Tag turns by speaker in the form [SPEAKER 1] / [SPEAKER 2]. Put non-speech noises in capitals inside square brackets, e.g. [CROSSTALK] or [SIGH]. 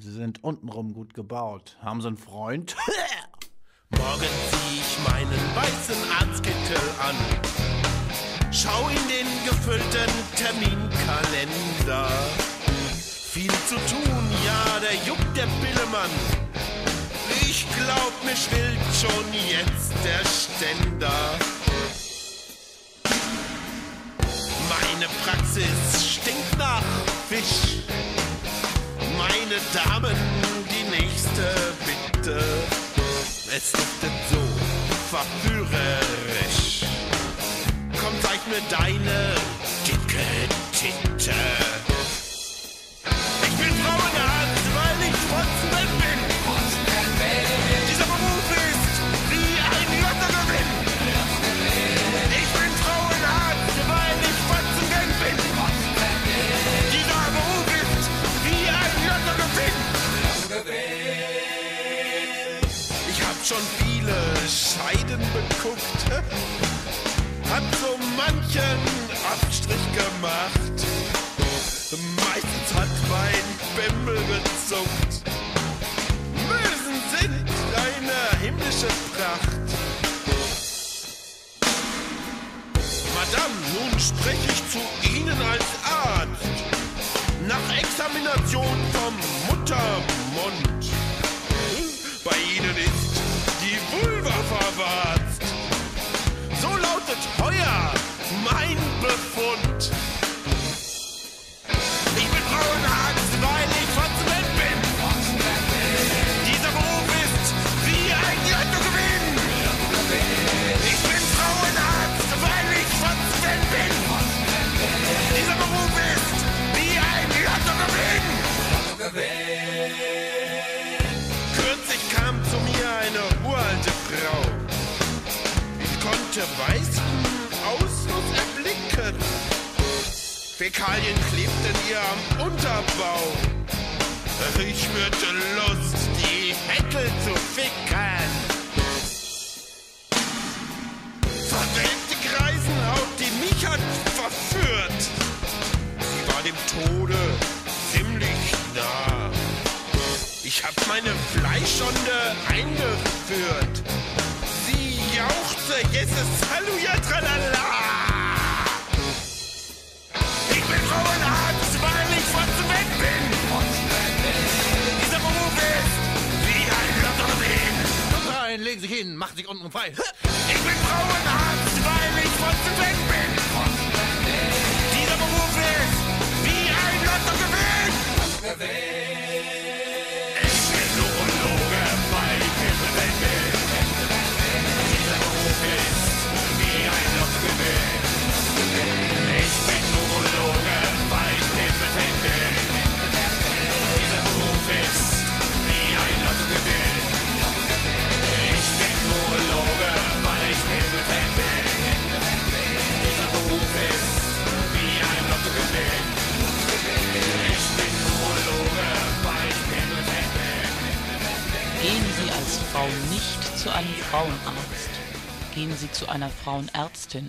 [SPEAKER 1] Sie sind untenrum gut gebaut. Haben Sie einen Freund? [LAUGHS]
[SPEAKER 2] Morgen zieh ich meinen weißen Arztkittel an. Schau in den gefüllten Terminkalender. Viel zu tun, ja, der juckt der Billemann. Ich glaub, mir schwillt schon jetzt der Ständer. Meine Praxis bitte. Es duftet so verführerisch. Komm, zeig mir deine schon viele Scheiden beguckt, hab so manchen Abstrich gemacht. Meistens hat mein Bimmel gezuckt. Mösen sind eine himmlische Pracht. Madame, nun spreche ich zu Ihnen als Arzt. Nach Examination vom Muttermund. Lautet heuer mein Befund. Ich bin Frauenarzt, weil ich Fotzmann bin. Dieser Beruf ist wie ein Lottogewinn. Ich bin Frauenarzt, weil ich Fotzmann bin. Dieser Beruf ist wie ein Lottogewinn. Kürzlich kam zu mir eine uralte Frau. Ich konnte weißen Fäkalien klebten ihr am Unterbau. Ich spürte Lust, die Heckel zu ficken. Verwelkte Greisenhaut, die mich hat verführt. Sie war dem Tode ziemlich nah. Ich hab meine Fleischhunde eingeführt. Sie jauchzte, Jesus, Halleluja, tralala.
[SPEAKER 1] Legen sich hin, machen sich unten frei.
[SPEAKER 2] Ich bin Frauenarzt, weil ich von zu bin.
[SPEAKER 3] Frau nicht zu einem Frauenarzt. Gehen Sie zu einer Frauenärztin.